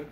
Good.